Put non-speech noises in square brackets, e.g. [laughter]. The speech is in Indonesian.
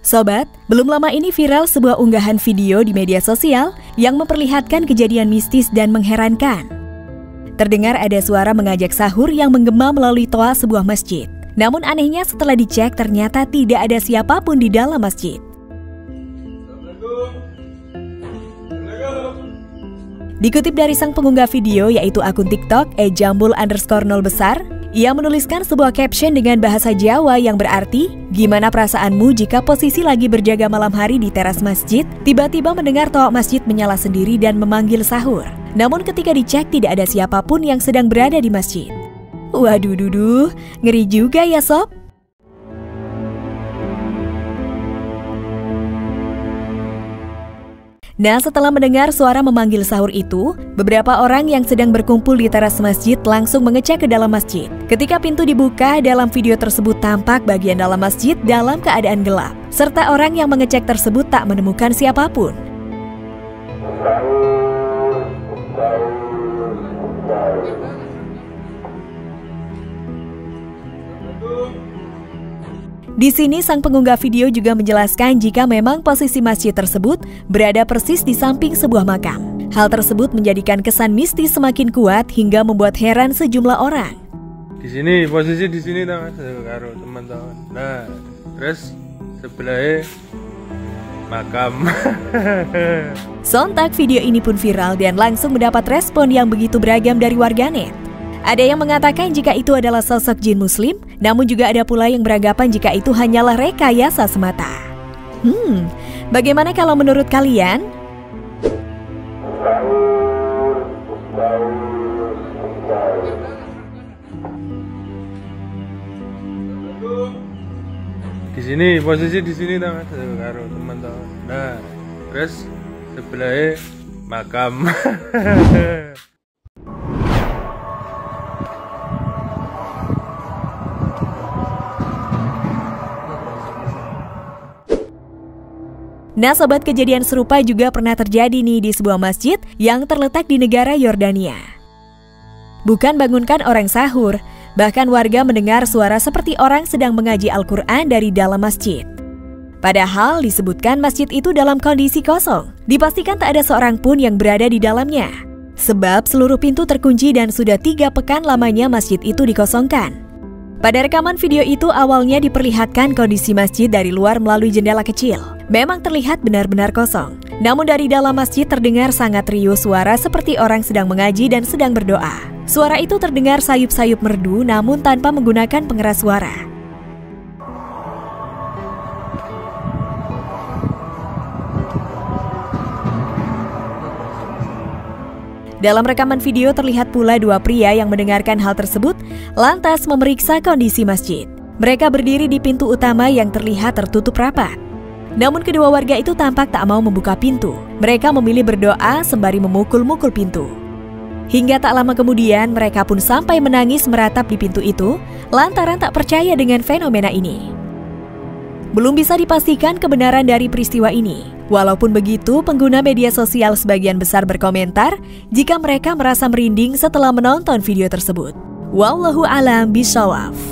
Sobat, belum lama ini viral sebuah unggahan video di media sosial yang memperlihatkan kejadian mistis dan mengherankan. Terdengar ada suara mengajak sahur yang menggema melalui toa sebuah masjid. Namun anehnya setelah dicek ternyata tidak ada siapa pun di dalam masjid. Dikutip dari sang pengunggah video yaitu akun TikTok ejambul besar, ia menuliskan sebuah caption dengan bahasa Jawa yang berarti, Gimana perasaanmu jika posisi lagi berjaga malam hari di teras masjid, tiba-tiba mendengar toa masjid menyala sendiri dan memanggil sahur. Namun ketika dicek tidak ada siapa pun yang sedang berada di masjid. Waduh duduh, ngeri juga ya sob. Nah, setelah mendengar suara memanggil sahur itu, beberapa orang yang sedang berkumpul di teras masjid langsung mengecek ke dalam masjid. Ketika pintu dibuka, dalam video tersebut tampak bagian dalam masjid dalam keadaan gelap, serta orang yang mengecek tersebut tak menemukan siapa pun. Di sini sang pengunggah video juga menjelaskan jika memang posisi masjid tersebut berada persis di samping sebuah makam. Hal tersebut menjadikan kesan mistis semakin kuat hingga membuat heran sejumlah orang. Di sini posisi di sini karo teman-teman. Nah, terus sebelahnya makam. [laughs] Sontak video ini pun viral dan langsung mendapat respon yang begitu beragam dari warganet. Ada yang mengatakan jika itu adalah sosok jin muslim, namun juga ada pula yang beranggapan jika itu hanyalah rekayasa semata. Hmm, bagaimana kalau menurut kalian? Di sini posisi di sini teman-teman. Nah, terus sebelahnya makam. [laughs] Nah sobat kejadian serupa juga pernah terjadi nih di sebuah masjid yang terletak di negara Yordania. Bukan bangunkan orang sahur, bahkan warga mendengar suara seperti orang sedang mengaji Al-Quran dari dalam masjid. Padahal disebutkan masjid itu dalam kondisi kosong, dipastikan tak ada seorang pun yang berada di dalamnya. Sebab seluruh pintu terkunci dan sudah tiga pekan lamanya masjid itu dikosongkan. Pada rekaman video itu awalnya diperlihatkan kondisi masjid dari luar melalui jendela kecil memang terlihat benar-benar kosong. Namun dari dalam masjid terdengar sangat riuh suara seperti orang sedang mengaji dan sedang berdoa. Suara itu terdengar sayup-sayup merdu namun tanpa menggunakan pengeras suara. Dalam rekaman video terlihat pula dua pria yang mendengarkan hal tersebut lantas memeriksa kondisi masjid. Mereka berdiri di pintu utama yang terlihat tertutup rapat. Namun kedua warga itu tampak tak mau membuka pintu. Mereka memilih berdoa sembari memukul-mukul pintu. Hingga tak lama kemudian mereka pun sampai menangis meratap di pintu itu lantaran tak percaya dengan fenomena ini. Belum bisa dipastikan kebenaran dari peristiwa ini. Walaupun begitu, pengguna media sosial sebagian besar berkomentar jika mereka merasa merinding setelah menonton video tersebut. Wallahu alam bisawaf.